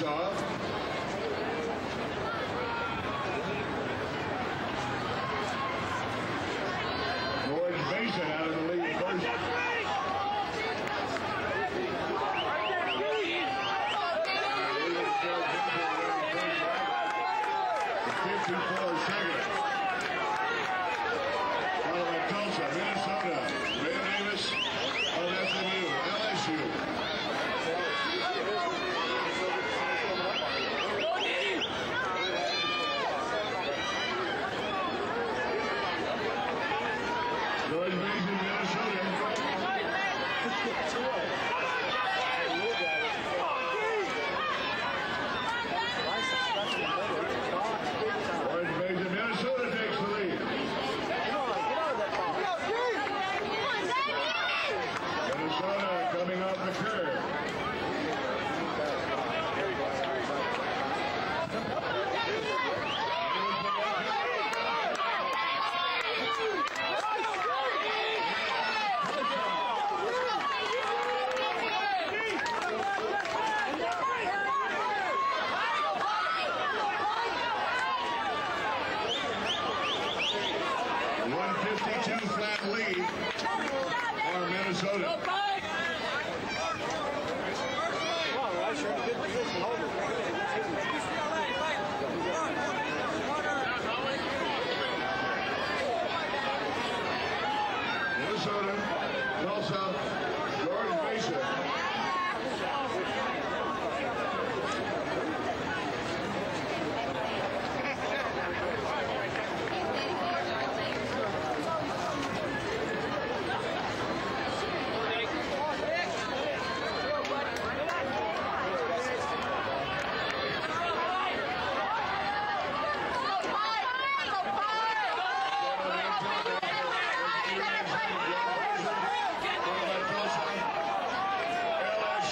Kuznetsov. George Mason out of the lead first. Fifty-four seconds.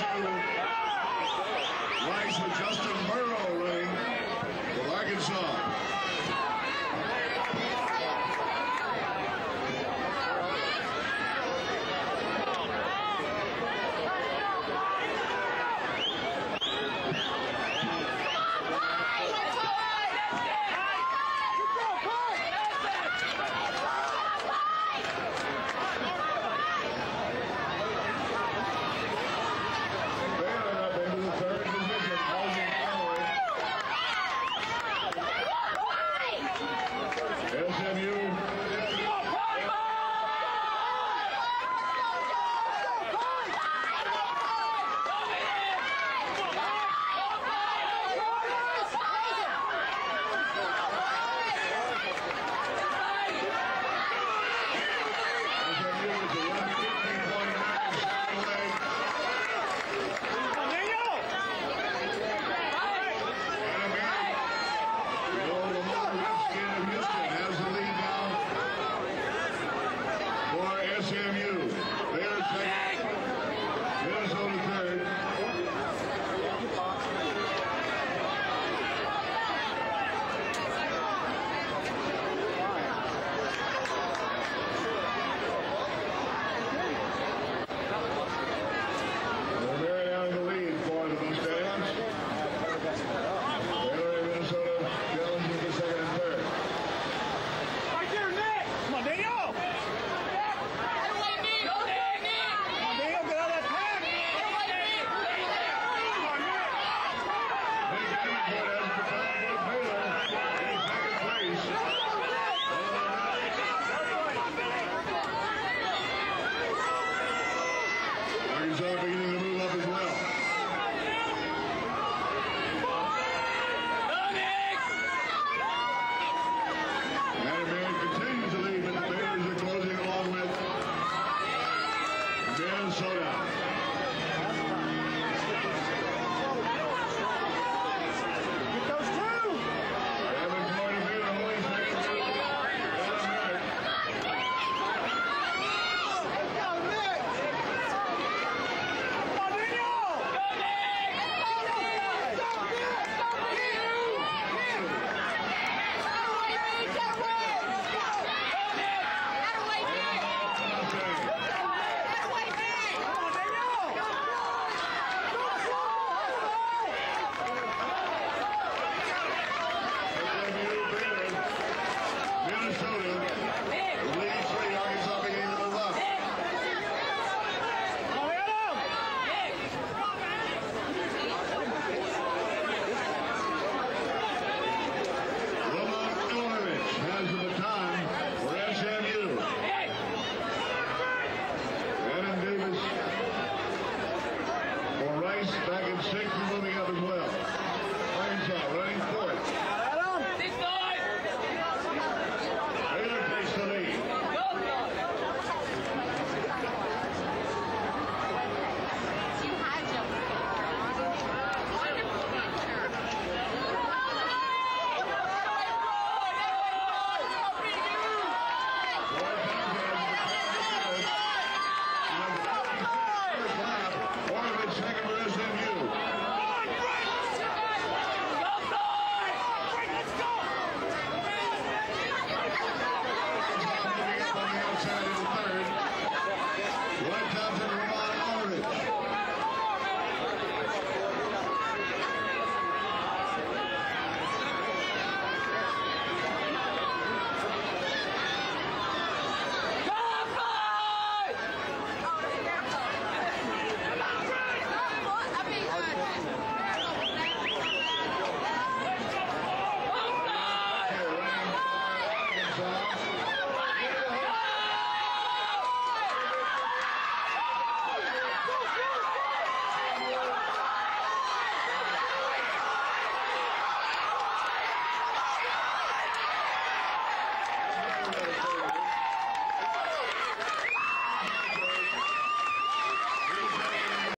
Rice with Justin Burrow with Arkansas.